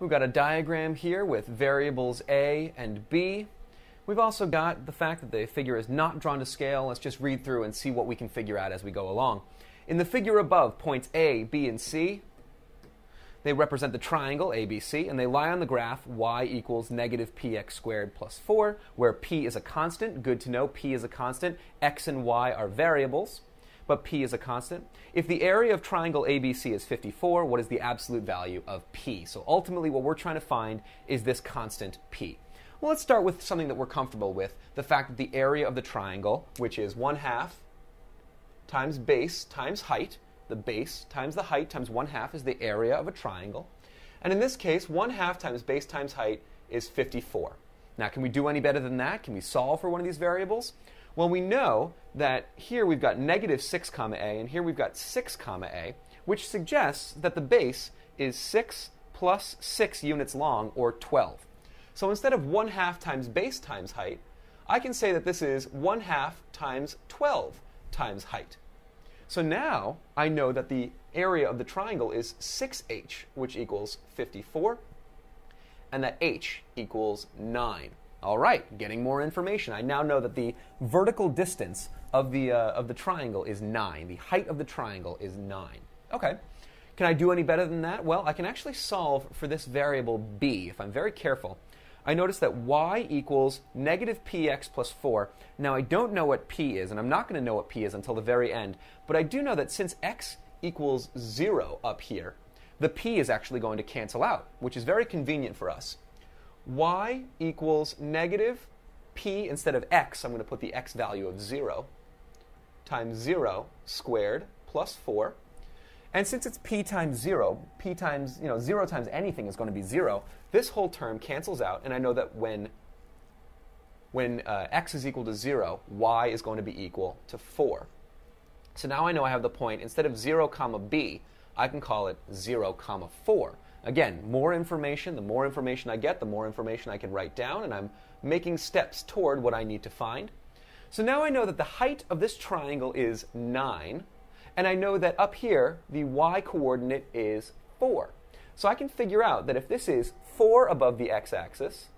We've got a diagram here with variables a and b. We've also got the fact that the figure is not drawn to scale. Let's just read through and see what we can figure out as we go along. In the figure above, points A, B, and C, they represent the triangle ABC, and they lie on the graph y equals negative px squared plus 4, where p is a constant. Good to know, p is a constant. x and y are variables, but p is a constant. If the area of triangle ABC is 54, what is the absolute value of p? So ultimately, what we're trying to find is this constant p. Well, let's start with something that we're comfortable with the fact that the area of the triangle, which is 1 half times base times height, the base times the height times 1 half is the area of a triangle. And in this case, 1 half times base times height is 54. Now, can we do any better than that? Can we solve for one of these variables? Well, we know that here we've got negative 6 comma a, and here we've got 6 comma a, which suggests that the base is 6 plus 6 units long, or 12. So instead of 1 half times base times height, I can say that this is 1 half times 12 times height. So now I know that the area of the triangle is 6h, which equals 54, and that h equals 9. All right, getting more information. I now know that the vertical distance of the, uh, of the triangle is 9. The height of the triangle is 9. Okay. Can I do any better than that? Well, I can actually solve for this variable b if I'm very careful. I notice that y equals negative px plus 4. Now, I don't know what p is, and I'm not going to know what p is until the very end, but I do know that since x equals 0 up here, the p is actually going to cancel out, which is very convenient for us. y equals negative p instead of x, I'm going to put the x value of 0, times 0 squared plus 4 and since it's p times 0, p times, you know, 0 times anything is going to be 0, this whole term cancels out, and I know that when, when uh, x is equal to 0, y is going to be equal to 4. So now I know I have the point, instead of 0 comma b, I can call it 0 comma 4. Again, more information, the more information I get, the more information I can write down, and I'm making steps toward what I need to find. So now I know that the height of this triangle is 9, and I know that up here, the y coordinate is 4. So I can figure out that if this is 4 above the x-axis,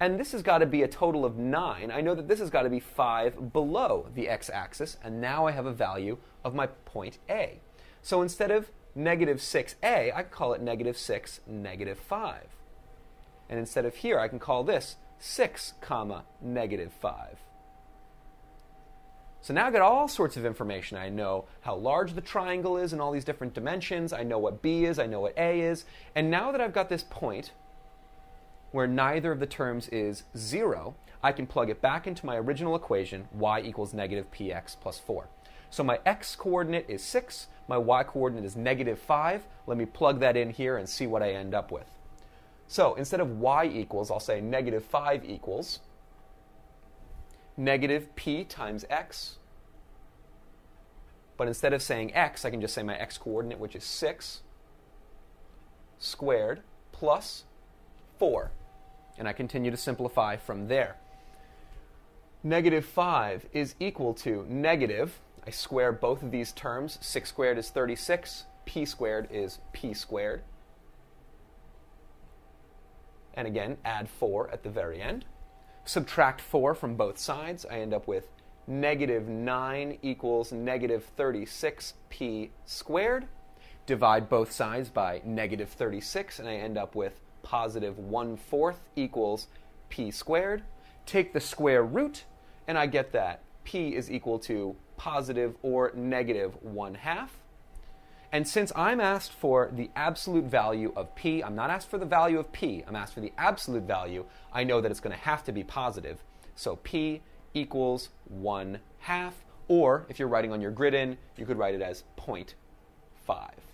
and this has got to be a total of 9, I know that this has got to be 5 below the x-axis, and now I have a value of my point A. So instead of negative 6a, I call it negative 6, negative 5. And instead of here, I can call this 6, comma, negative 5. So now I've got all sorts of information. I know how large the triangle is in all these different dimensions. I know what B is. I know what A is. And now that I've got this point where neither of the terms is 0, I can plug it back into my original equation, y equals negative px plus 4. So my x coordinate is 6, my y coordinate is negative 5. Let me plug that in here and see what I end up with. So instead of y equals, I'll say negative 5 equals negative p times x. But instead of saying x, I can just say my x coordinate, which is 6 squared plus 4. And I continue to simplify from there. Negative 5 is equal to negative, I square both of these terms. 6 squared is 36, p squared is p squared. And again, add 4 at the very end subtract 4 from both sides, I end up with negative 9 equals negative 36p squared. Divide both sides by negative 36, and I end up with positive 1 fourth equals p squared. Take the square root, and I get that p is equal to positive or negative 1 half. And since I'm asked for the absolute value of p, I'm not asked for the value of p, I'm asked for the absolute value, I know that it's going to have to be positive. So p equals 1 half, or if you're writing on your grid in, you could write it as 0.5.